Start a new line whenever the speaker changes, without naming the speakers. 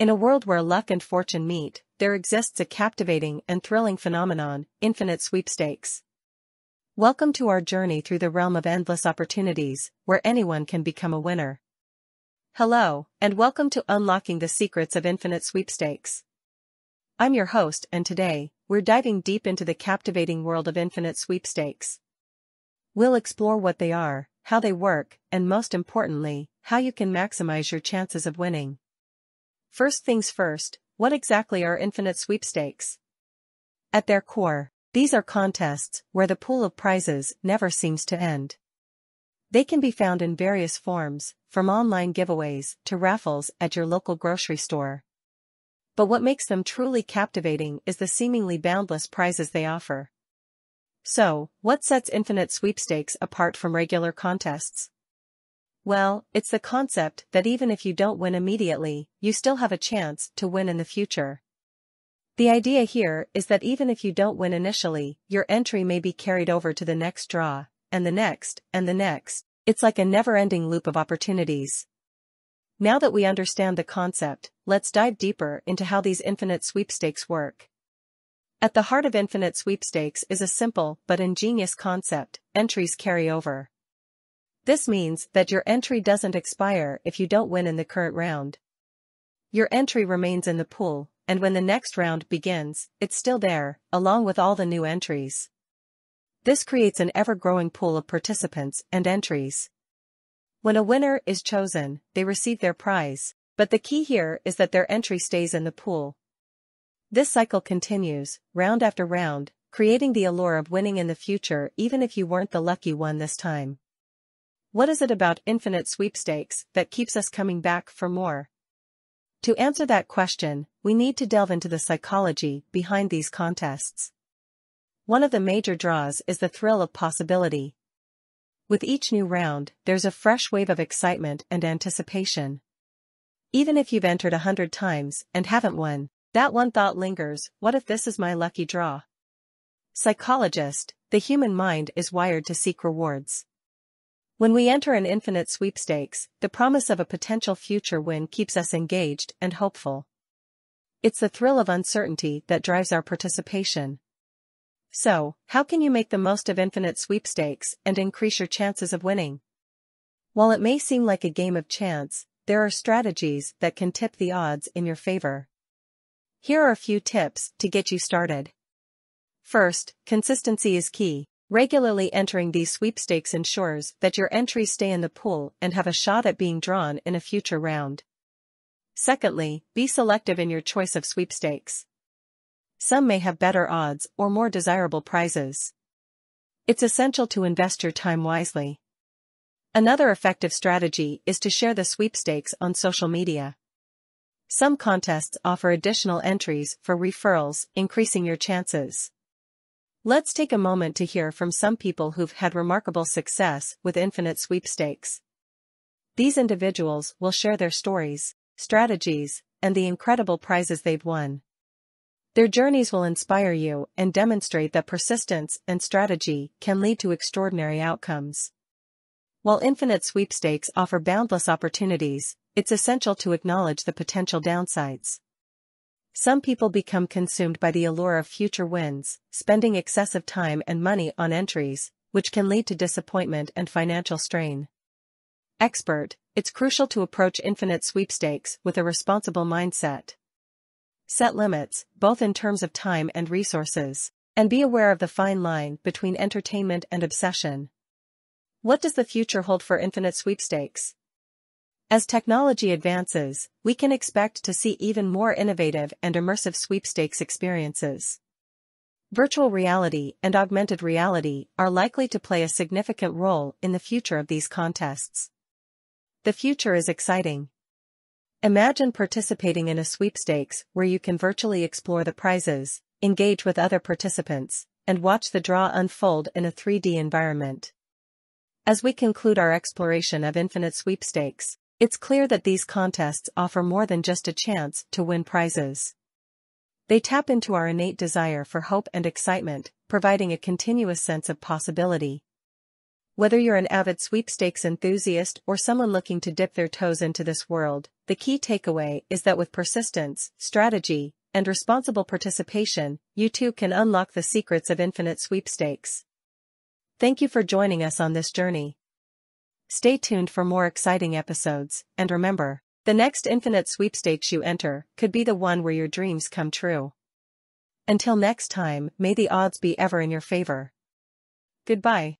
In a world where luck and fortune meet, there exists a captivating and thrilling phenomenon, infinite sweepstakes. Welcome to our journey through the realm of endless opportunities, where anyone can become a winner. Hello, and welcome to Unlocking the Secrets of Infinite Sweepstakes. I'm your host and today, we're diving deep into the captivating world of infinite sweepstakes. We'll explore what they are, how they work, and most importantly, how you can maximize your chances of winning. First things first, what exactly are infinite sweepstakes? At their core, these are contests where the pool of prizes never seems to end. They can be found in various forms, from online giveaways to raffles at your local grocery store. But what makes them truly captivating is the seemingly boundless prizes they offer. So, what sets infinite sweepstakes apart from regular contests? Well, it's the concept that even if you don't win immediately, you still have a chance to win in the future. The idea here is that even if you don't win initially, your entry may be carried over to the next draw, and the next, and the next. It's like a never-ending loop of opportunities. Now that we understand the concept, let's dive deeper into how these infinite sweepstakes work. At the heart of infinite sweepstakes is a simple but ingenious concept, entries carry over. This means that your entry doesn't expire if you don't win in the current round. Your entry remains in the pool, and when the next round begins, it's still there, along with all the new entries. This creates an ever-growing pool of participants and entries. When a winner is chosen, they receive their prize, but the key here is that their entry stays in the pool. This cycle continues, round after round, creating the allure of winning in the future even if you weren't the lucky one this time. What is it about infinite sweepstakes that keeps us coming back for more? To answer that question, we need to delve into the psychology behind these contests. One of the major draws is the thrill of possibility. With each new round, there's a fresh wave of excitement and anticipation. Even if you've entered a hundred times and haven't won, that one thought lingers, what if this is my lucky draw? Psychologist, the human mind is wired to seek rewards. When we enter an infinite sweepstakes, the promise of a potential future win keeps us engaged and hopeful. It's the thrill of uncertainty that drives our participation. So, how can you make the most of infinite sweepstakes and increase your chances of winning? While it may seem like a game of chance, there are strategies that can tip the odds in your favor. Here are a few tips to get you started. First, consistency is key. Regularly entering these sweepstakes ensures that your entries stay in the pool and have a shot at being drawn in a future round. Secondly, be selective in your choice of sweepstakes. Some may have better odds or more desirable prizes. It's essential to invest your time wisely. Another effective strategy is to share the sweepstakes on social media. Some contests offer additional entries for referrals, increasing your chances. Let's take a moment to hear from some people who've had remarkable success with infinite sweepstakes. These individuals will share their stories, strategies, and the incredible prizes they've won. Their journeys will inspire you and demonstrate that persistence and strategy can lead to extraordinary outcomes. While infinite sweepstakes offer boundless opportunities, it's essential to acknowledge the potential downsides. Some people become consumed by the allure of future wins, spending excessive time and money on entries, which can lead to disappointment and financial strain. Expert, it's crucial to approach infinite sweepstakes with a responsible mindset. Set limits, both in terms of time and resources, and be aware of the fine line between entertainment and obsession. What does the future hold for infinite sweepstakes? As technology advances, we can expect to see even more innovative and immersive sweepstakes experiences. Virtual reality and augmented reality are likely to play a significant role in the future of these contests. The future is exciting. Imagine participating in a sweepstakes where you can virtually explore the prizes, engage with other participants, and watch the draw unfold in a 3D environment. As we conclude our exploration of infinite sweepstakes, it's clear that these contests offer more than just a chance to win prizes. They tap into our innate desire for hope and excitement, providing a continuous sense of possibility. Whether you're an avid sweepstakes enthusiast or someone looking to dip their toes into this world, the key takeaway is that with persistence, strategy, and responsible participation, you too can unlock the secrets of infinite sweepstakes. Thank you for joining us on this journey. Stay tuned for more exciting episodes, and remember, the next infinite sweepstakes you enter could be the one where your dreams come true. Until next time, may the odds be ever in your favor. Goodbye.